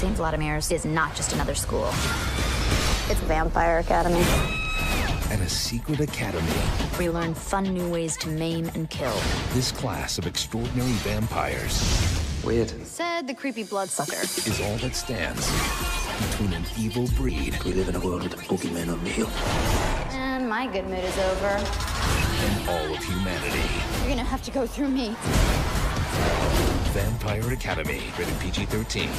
St. Vladimir's is not just another school. It's Vampire Academy. And a secret academy. We learn fun new ways to maim and kill. This class of extraordinary vampires Weird. Said the creepy bloodsucker. is all that stands between an evil breed We live in a world with a boogeyman on the hill. And my good mood is over. and all of humanity. You're gonna have to go through me. Vampire Academy, rated PG 13.